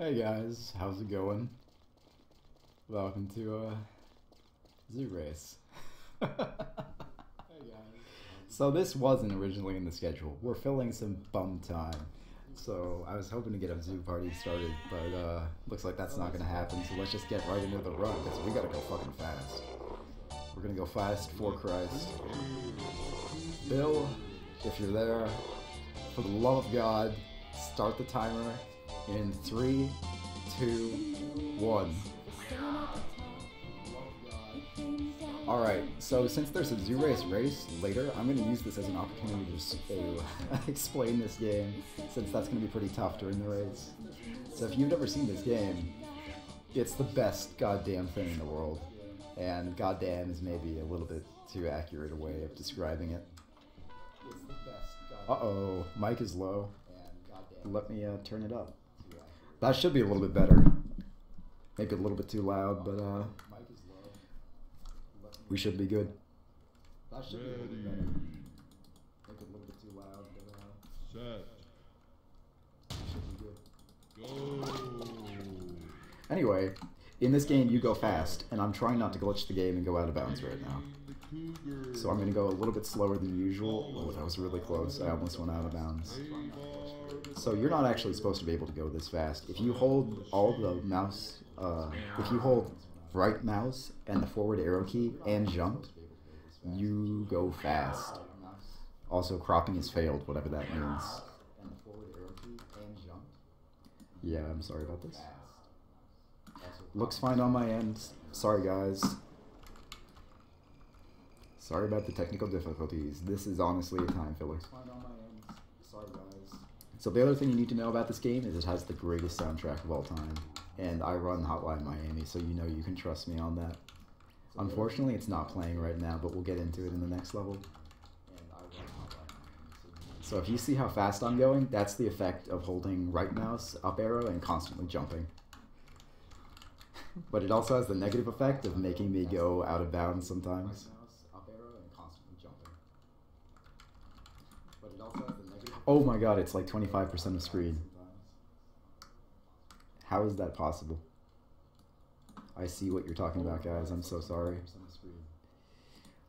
Hey guys, how's it going? Welcome to uh, Zoo Race. hey guys. So this wasn't originally in the schedule. We're filling some bum time. So I was hoping to get a zoo party started, but uh, looks like that's not gonna happen. So let's just get right into the run because we gotta go fucking fast. We're gonna go fast for Christ. Bill, if you're there, for the love of God, start the timer in three, two, one. Alright, so since there's a zoo race race later, I'm going to use this as an opportunity to explain this game, since that's going to be pretty tough during the race. So if you've never seen this game, it's the best goddamn thing in the world. And goddamn is maybe a little bit too accurate a way of describing it. Uh-oh, mic is low. Let me uh, turn it up. That should be a little bit better. Maybe a little bit too loud, but uh, we should be good. That should be a little bit better. Maybe a little bit too loud, but uh, Set. should be good. Go. Anyway, in this game you go fast, and I'm trying not to glitch the game and go out of bounds right now. So I'm gonna go a little bit slower than usual. Oh, that was really close. I almost went out of bounds. So you're not actually supposed to be able to go this fast. If you hold all the mouse, uh, if you hold right mouse and the forward arrow key and jump, you go fast. Also, cropping is failed, whatever that means. Yeah, I'm sorry about this. Looks fine on my end. Sorry, guys. Sorry about the technical difficulties. This is honestly a time filler. So the other thing you need to know about this game is it has the greatest soundtrack of all time. And I run Hotline Miami, so you know you can trust me on that. Unfortunately, it's not playing right now, but we'll get into it in the next level. So if you see how fast I'm going, that's the effect of holding right mouse, up arrow, and constantly jumping. but it also has the negative effect of making me go out of bounds sometimes. Oh my god, it's like 25% of screen. How is that possible? I see what you're talking about, guys. I'm so sorry.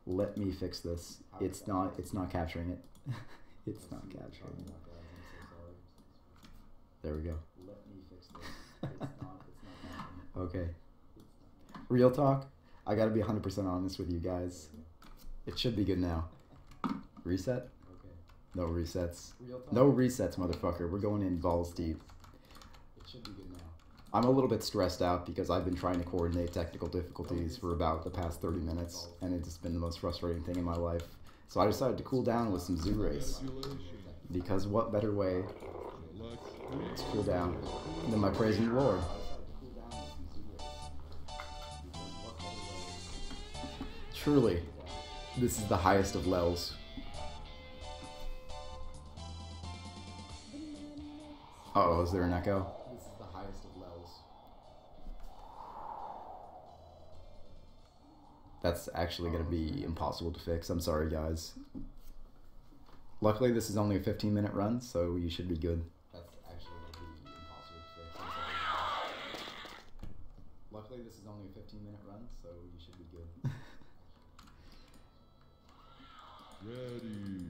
Let me fix this. It's not it's not capturing it. it's not capturing it. There we go. okay. Real talk, I gotta be 100% honest with you guys. It should be good now. Reset? No resets. No resets, motherfucker. We're going in balls deep. I'm a little bit stressed out because I've been trying to coordinate technical difficulties for about the past 30 minutes, and it's just been the most frustrating thing in my life. So I decided to cool down with some zoo race. Because what better way to cool down than by praising the Lord? Truly, this is the highest of levels. Oh, is there an echo? This is the highest of levels. That's actually going to be impossible to fix. I'm sorry, guys. Luckily, this is only a 15 minute run, so you should be good. That's actually going to be impossible to fix. I'm sorry. Luckily, this is only a 15 minute run, so you should be good. Ready.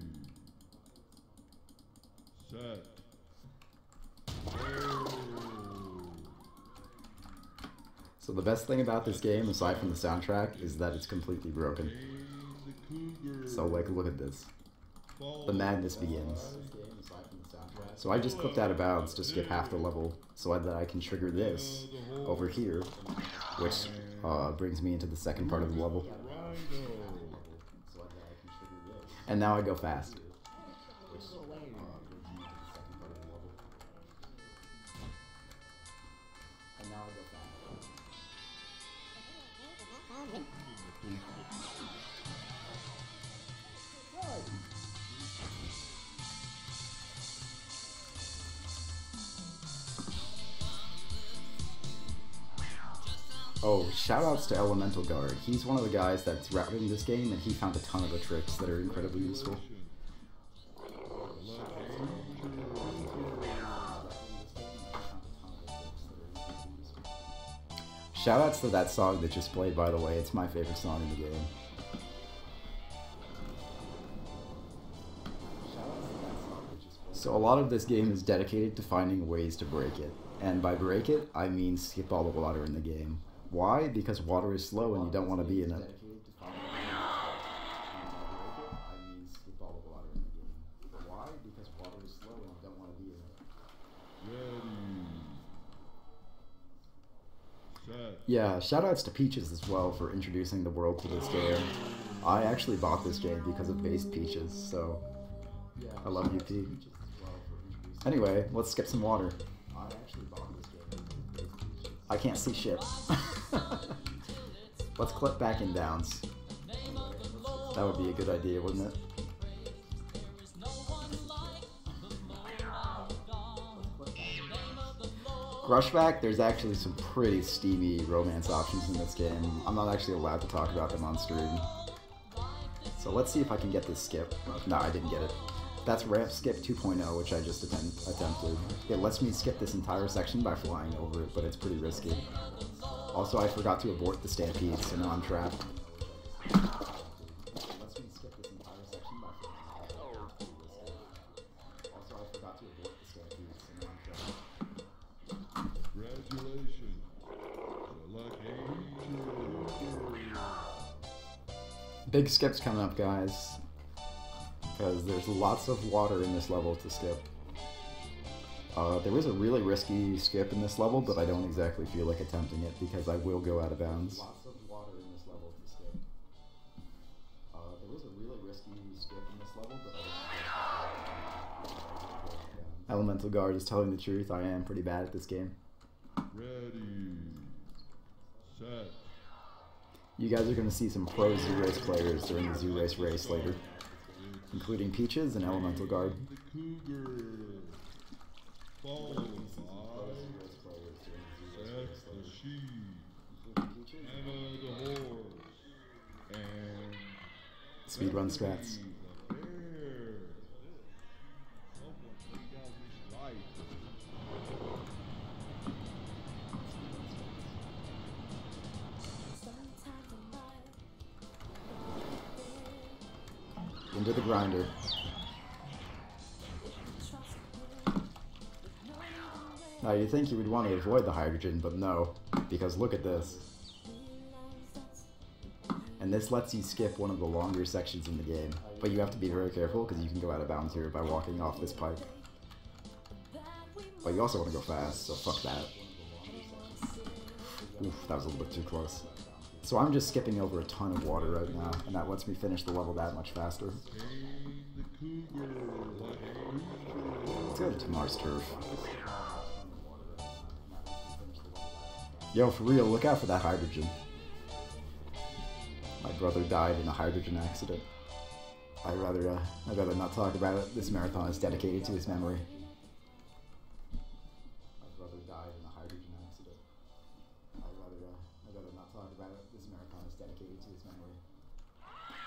Set. So the best thing about this game, aside from the soundtrack, is that it's completely broken. So like, look at this. The madness begins. So I just clipped out of bounds to skip half the level, so that I can trigger this over here, which uh, brings me into the second part of the level. And now I go fast. Oh, shoutouts to Elemental Guard. He's one of the guys that's routing this game, and he found a ton of the tricks that are incredibly useful. Shoutouts to that song that just played, by the way. It's my favorite song in the game. So a lot of this game is dedicated to finding ways to break it. And by break it, I mean skip all the water in the game. Why? Because water is slow and you don't want to be in it. Yeah, shoutouts to Peaches as well for introducing the world to this game. I actually bought this game because of Base Peaches, so I love you, P. Anyway, let's skip some water. I can't see shit. let's clip back in downs. That would be a good idea, wouldn't it? Rushback, there's actually some pretty steamy romance options in this game. I'm not actually allowed to talk about them on stream. So let's see if I can get this skip. No, I didn't get it. That's ramp skip 2.0, which I just attempt, attempted. It lets me skip this entire section by flying over it, but it's pretty risky. Also, I forgot to abort the stampede, so now I'm trapped. Lets me skip this entire section by flying over it, but it's pretty risky. Also, I forgot to abort the stampede, so now I'm trapped. Congratulations. Select a Big skip's coming up, guys. Because there's lots of water in this level to skip. Uh, there is a really risky skip in this level, but I don't exactly feel like attempting it because I will go out of bounds. Lots of water in this level to skip. Uh, there is a really risky skip in this level, but I don't Elemental Guard is telling the truth. I am pretty bad at this game. Ready. Set. You guys are going to see some pro Zoo Race players during the Zoo Race race later, including Peaches and Elemental Guard. The cougar. The grinder. Now you think you would want to avoid the hydrogen, but no, because look at this. And this lets you skip one of the longer sections in the game, but you have to be very careful because you can go out of bounds here by walking off this pipe. But you also want to go fast, so fuck that. Oof, that was a little bit too close. So I'm just skipping over a ton of water right now, and that lets me finish the level that much faster. Let's go to Tamar's turf. Yo, for real, look out for that hydrogen. My brother died in a hydrogen accident. I'd rather, uh, I'd rather not talk about it. This marathon is dedicated to his memory. Dedicated to his memory.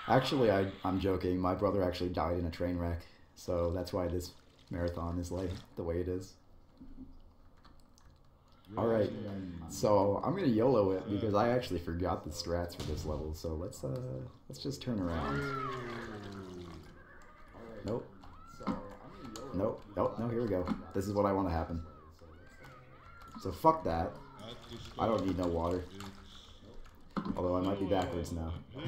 Actually, I, I'm joking. My brother actually died in a train wreck, so that's why this marathon is like the way it is. All right, so I'm gonna YOLO it because I actually forgot the strats for this level. So let's uh, let's just turn around. Nope. Nope. Nope. No. Here we go. This is what I want to happen. So fuck that. I don't need no water. Although I might be backwards now.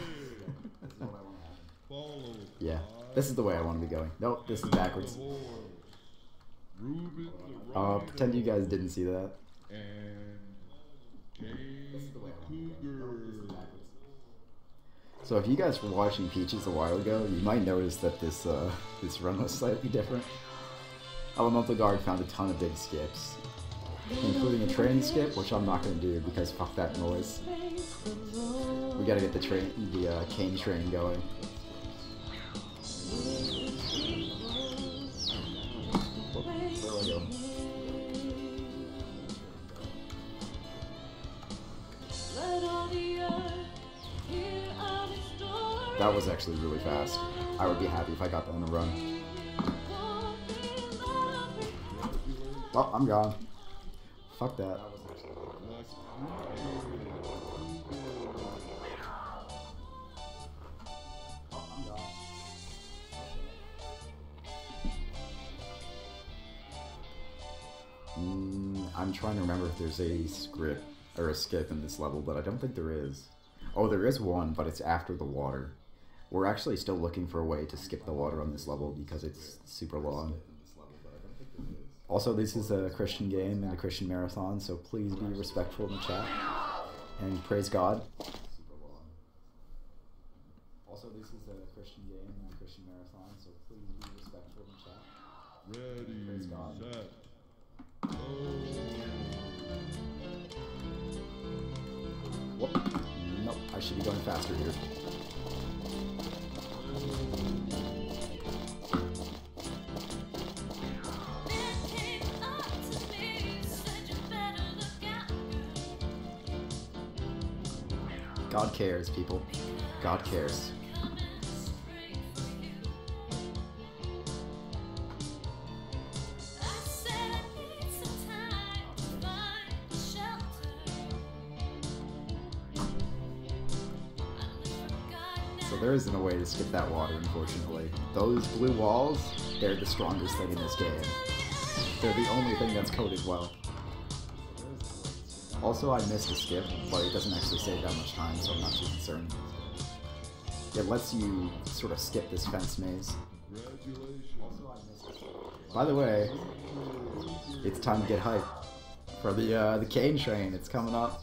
Yeah. This is the way I want to be going. Nope. This is backwards. Uh, pretend you guys didn't see that. And Kane the cougar. So if you guys were watching Peaches a while ago, you might notice that this uh, this run was slightly different. Elemental Guard found a ton of big skips, including a train skip, which I'm not going to do because fuck that noise. We gotta get the train, the uh, cane train going. That was actually really fast. I would be happy if I got that in a run. Well, I'm gone. Fuck that. Mm, I'm trying to remember if there's a script or a skip in this level, but I don't think there is. Oh, there is one, but it's after the water. We're actually still looking for a way to skip the water on this level because it's super long. Also, this is a Christian game and a Christian marathon, so please be respectful in the chat and praise God. Also, this is a Christian game and a Christian marathon, so please be respectful in the chat. Ready, Praise God. set. Whoop. Nope, I should be going faster here. God cares, people. God cares. There isn't a way to skip that water, unfortunately. Those blue walls, they're the strongest thing in this game. They're the only thing that's coded well. Also, I missed a skip, but it doesn't actually save that much time, so I'm not too concerned. It lets you sort of skip this fence maze. By the way, it's time to get hype for the uh, the cane train. It's coming up.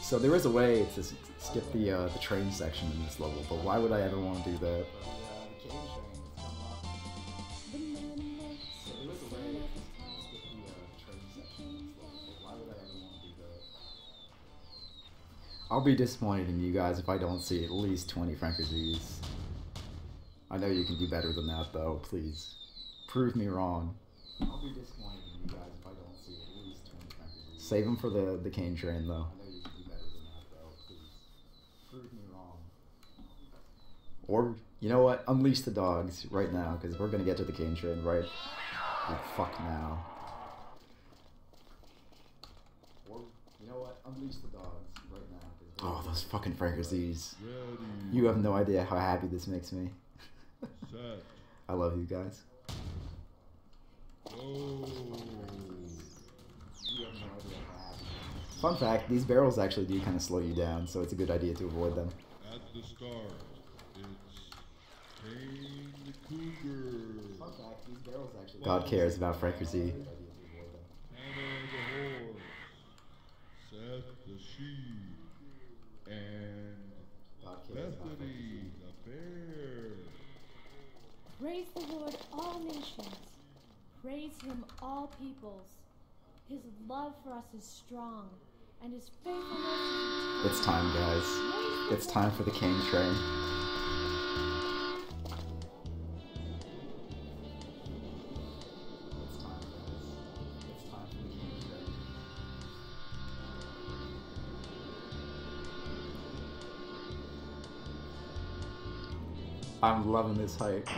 So there is a way to skip the uh, the train section in this level, but why would I ever want to do that? I'll be disappointed in you guys if I don't see at least 20 FrankerZ I know you can do better than that, though. Please, prove me wrong. I'll be disappointed in you guys if I don't see at least 20 FrankerZ Save them for the the cane train, though. I know you can do better than that, though. Please, prove me wrong. Or you know what? Unleash the dogs right now, because we're gonna get to the cane train right. Oh, fuck now. Or you know what? Unleash the dogs right now. Oh, those fucking FrankerZ You have no idea how happy this makes me. I love you guys. go. Fun fact, these barrels actually do kind of slow you down, so it's a good idea to avoid them. At the start, it's Kane the Cougar. God cares about FrankerZ. Hannah the horse. Seth the sheep. And Bethany the bear. Praise the Lord, all nations. Praise him, all peoples. His love for us is strong, It's time, guys. It's time for the cane train. I'm loving this hype.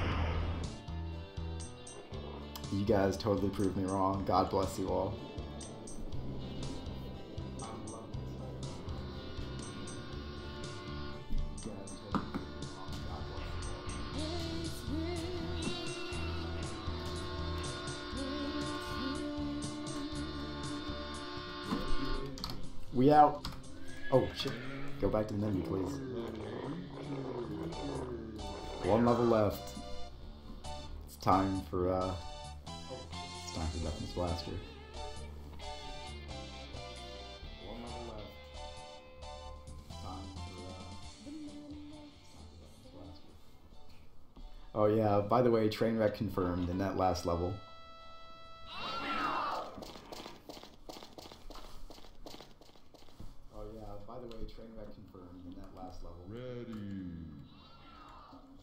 You guys totally proved me wrong. God bless you all. Out. Oh shit. Go back to the menu, please. One level left. It's time for uh it's time for Deafness Blaster. Uh Oh yeah, by the way, train wreck confirmed in that last level. Oh yeah, by the way, train wreck confirmed in that last level. Ready,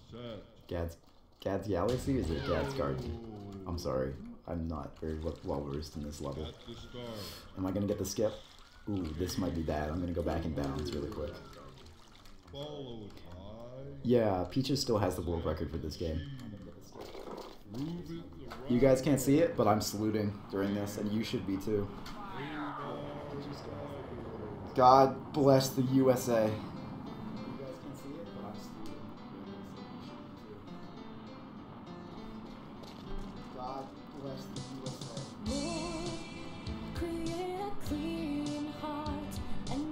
set, Gad's Galaxy? Is it Gad's Garden? I'm sorry. I'm not very well versed in this level. Am I gonna get the skip? Ooh, this might be bad. I'm gonna go back and balance really quick. Yeah, Peaches still has the world record for this game. You guys can't see it, but I'm saluting during this, and you should be too. God bless the USA. bless the USA. Lord, create a clean heart and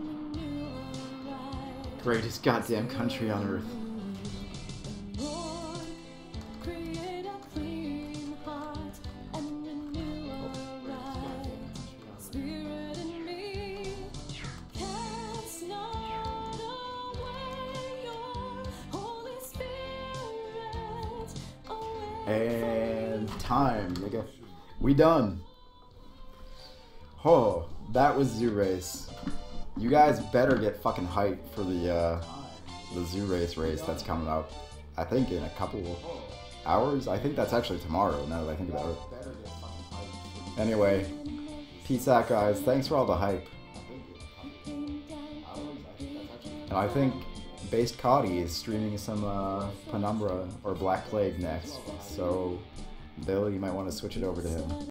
Greatest goddamn country on earth. Done. Oh, that was Zoo Race. You guys better get fucking hyped for the uh, the Zoo Race race that's coming up. I think in a couple hours. I think that's actually tomorrow. Now that I think about it. Anyway, peace out, guys. Thanks for all the hype. And I think Based Cody is streaming some uh, Penumbra or Black Plague next, so Bill, you might want to switch it over to him.